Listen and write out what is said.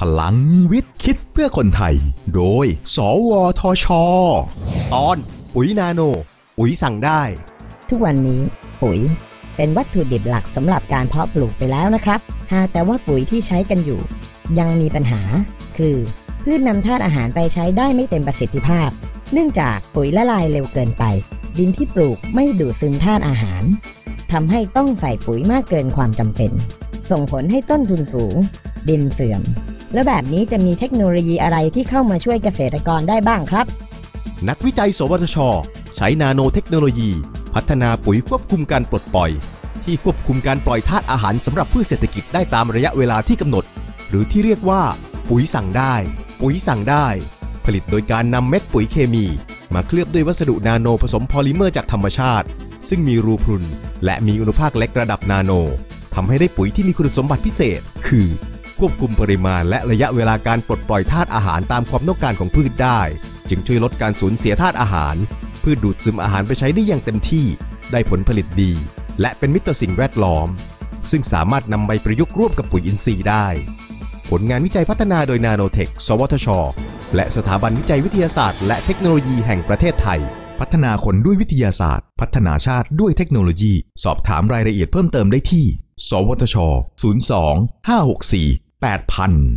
พลังวิทย์คิดเพื่อคนไทย โดย สวทช ตอน ปุ๋ยนาโน ปุ๋ยสั่งได้ ทุกวันนี้ปุ๋ยเป็นวัตถุดิบหลักสำหรับการเพาะปลูกไปแล้วนะครับ หากแต่ว่าปุ๋ยที่ใช้กันอยู่ ยังมีปัญหา คือพืชนำธาตุอาหารไปใช้ได้ไม่เต็มประสิทธิภาพ เนื่องจากปุ๋ยละลายเร็วเกินไป ดินที่ปลูกไม่ดูดซึมธาตุอาหารทำให้ต้องใส่ปุ๋ยมากเกินความจำเป็น ส่งผลให้ต้นทุนสูง ดินเสื่อม แล้วแบบนี้จะมีเทคโนโลยีอะไรที่เข้ามาช่วยเกษตรกรได้บ้างครับ นักวิจัย สวทช ใช้นาโนเทคโนโลยี พัฒนาปุ๋ยควบคุมการปลดปล่อย ที่ควบคุมการปล่อยธาตุอาหารสำหรับพืชเศรษฐกิจได้ตามระยะเวลาที่กำหนด หรือที่เรียกว่า ปุ๋ยสั่งได้ ปุ๋ยสั่งได้ ผลิตโดยการนำเม็ดปุ๋ยเคมี มาเคลือบด้วยวัสดุนาโนผสมพอลิเมอร์จากธรรมชาติ ซึ่งมีรูพรุนและมีอนุภาคเล็กระดับนาโนทำให้ได้ปุ๋ยที่มีคุณสมบัติพิเศษ คือ ควบคุมปริมาณและระยะเวลาการปลดปล่อยธาตุอาหารตามความต้องการของพืชได้ จึงช่วยลดการสูญเสียธาตุอาหาร พืชดูดซึมอาหารไปใช้ได้อย่างเต็มที่ ได้ผลผลิตดี และเป็นมิตรต่อสิ่งแวดล้อม ซึ่งสามารถนำไปประยุกต์ร่วมกับปุ๋ยอินทรีย์ได้ ผลงานวิจัยพัฒนาโดยนาโนเทค สวทช และสถาบันวิจัยวิทยาศาสตร์ และเทคโนโลยีแห่งประเทศไทยพัฒนาคนด้วยวิทยาศาสตร์ พัฒนาชาติด้วยเทคโนโลยี สอบถามรายละเอียดเพิ่มเติมได้ที่ สวทช 02 564 8000